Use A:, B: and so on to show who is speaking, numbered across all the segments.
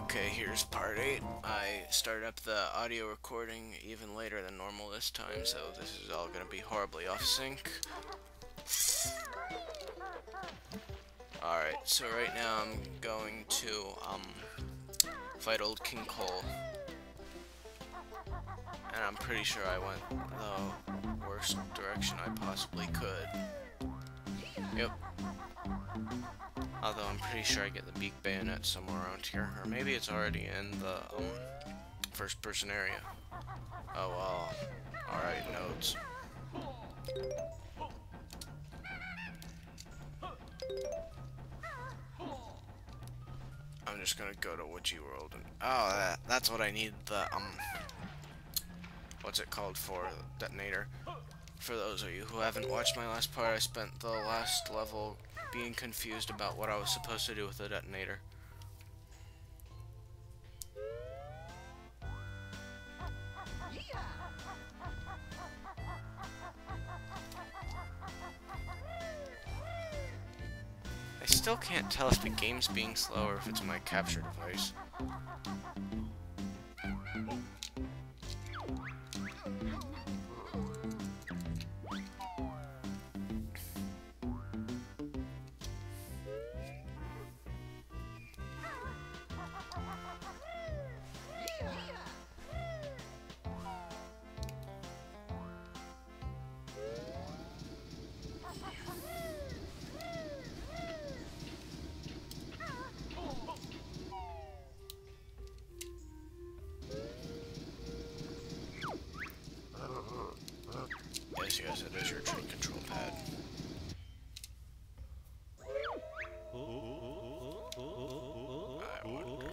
A: Okay, here's part 8. I started up the audio recording even later than normal this time, so this is all going to be horribly off sync. Alright, so right now I'm going to um, fight old King Coal. And I'm pretty sure I went the worst direction I possibly could. Yep. Although I'm pretty sure I get the beak bayonet somewhere around here. Or maybe it's already in the um, first person area. Oh well. Alright, notes. I'm just gonna go to Witchy World and oh that, that's what I need the um what's it called for detonator. For those of you who haven't watched my last part, I spent the last level being confused about what I was supposed to do with the detonator. I still can't tell if the game's being slow or if it's my capture device. Your tree control pad. I wonder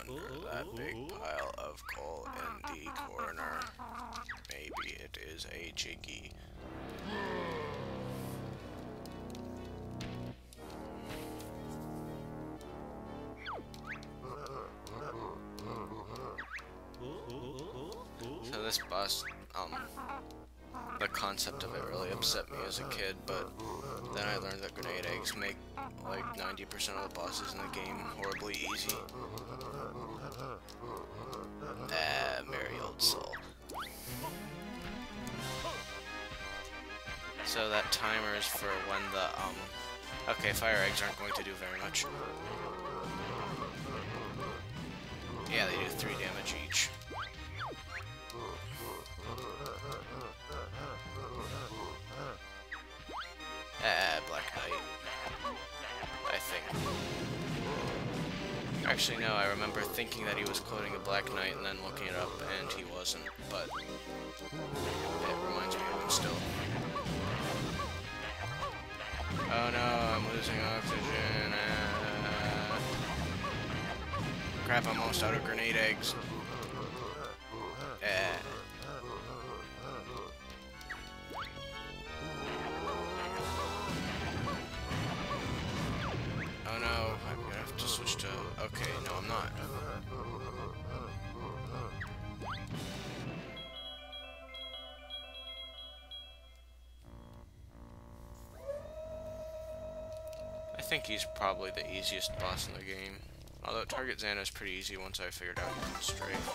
A: under that big pile of coal in the corner. Maybe it is a Jiggy. So this boss, um, the concept of it really upset me as a kid, but then I learned that grenade eggs make like 90% of the bosses in the game horribly easy. Ah, merry old soul. So that timer is for when the, um, okay, fire eggs aren't going to do very much. Yeah, they do 3 Actually, no, I remember thinking that he was quoting a Black Knight and then looking it up, and he wasn't, but it reminds me of him still. Oh no, I'm losing oxygen. Uh, crap, I'm almost out of grenade eggs. I think he's probably the easiest boss in the game. Although Targitzan is pretty easy once I figured out he can strafe.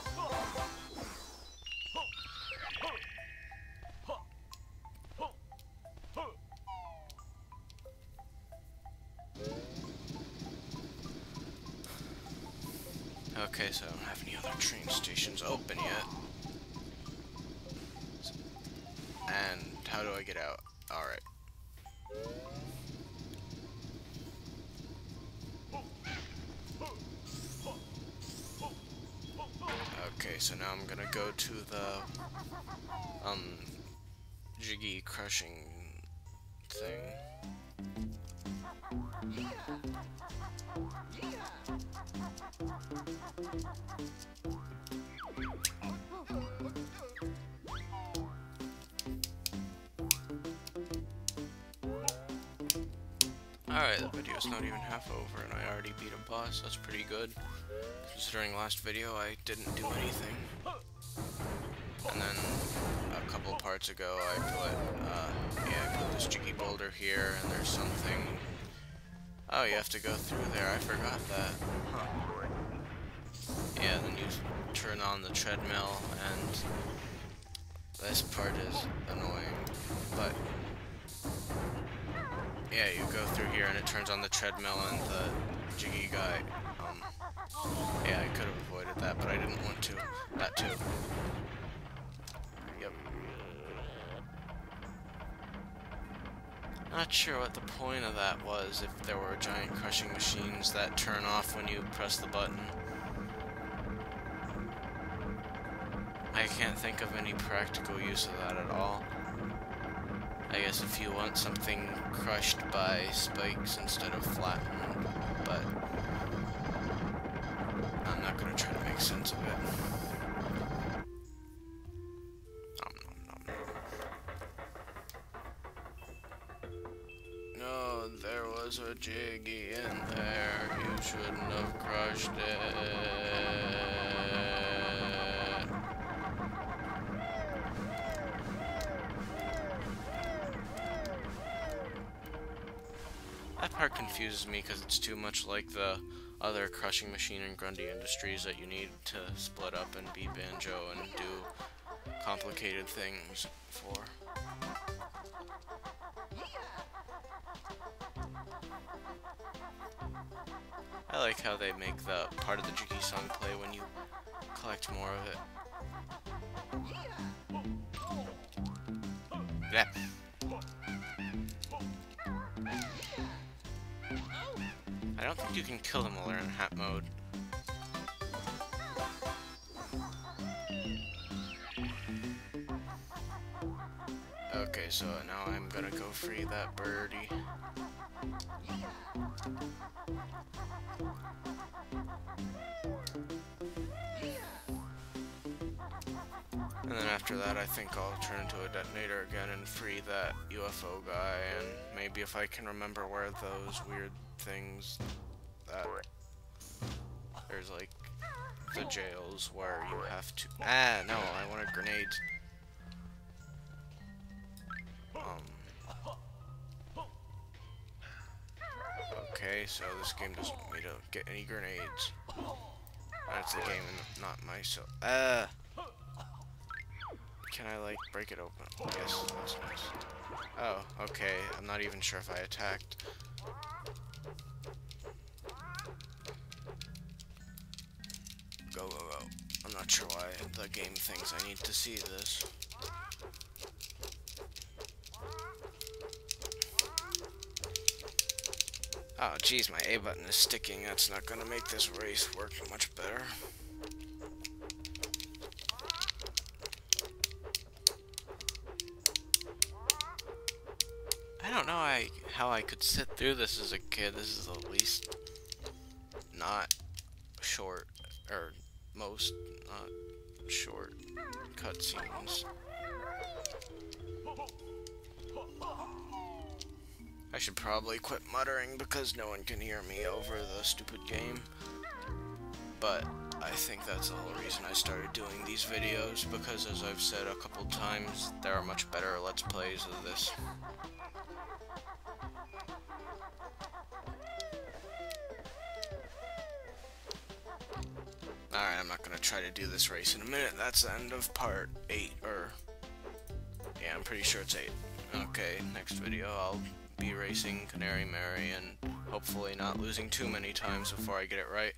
A: Okay, so I don't have any other train stations open yet. And how do I get out? So now I'm gonna go to the, um, Jiggy crushing thing. Alright, the video's not even half over and I already beat a boss, that's pretty good. Considering last video I didn't do anything. And then a couple parts ago I put, uh, yeah, I put this jiggy boulder here and there's something Oh, you have to go through there. I forgot that. Yeah, then you turn on the treadmill, and this part is annoying, but yeah, you go through here and it turns on the treadmill and the jiggy guy. Um, yeah, I could have avoided that, but I didn't want to. That too. Yep. Not sure what the point of that was, if there were giant crushing machines that turn off when you press the button. I can't think of any practical use of that at all. Guess if you want something crushed by spikes instead of flattened, but I'm not gonna try to make sense of it. There was a jiggy in there. You shouldn't have crushed it. That part confuses me because it's too much like the other crushing machine in Grunty Industries that you need to split up and be Banjo and do complicated things for. I like how they make the part of the Jiggy song play when you collect more of it. Yeah. Don't think you can kill them while they're in hat mode. Okay, so now I'm gonna go free that birdie. And then after that, I think I'll turn into a detonator again and free that UFO guy, and maybe if I can remember where those weird things that. There's like the jails where you have to ah no I wanted grenades um. Okay so this game doesn't want me to get any grenades. That's the game not myself uh. Can I like break it open? Yes that's nice. Oh okay I'm not even sure if I attacked not sure why the game thinks I need to see this. Oh, geez, my A button is sticking. That's not gonna make this race work much better. I don't know I, how I could sit through this as a kid. This is the least not short, or most short cutscenes. I should probably quit muttering because no one can hear me over the stupid game. But I think that's the whole reason I started doing these videos because as I've said a couple times, there are much better Let's Plays of this. Alright, I'm not gonna try to do this race in a minute. That's the end of part 8, or... Yeah, I'm pretty sure it's 8. Okay, next video I'll be racing Canary Mary and hopefully not losing too many times before I get it right.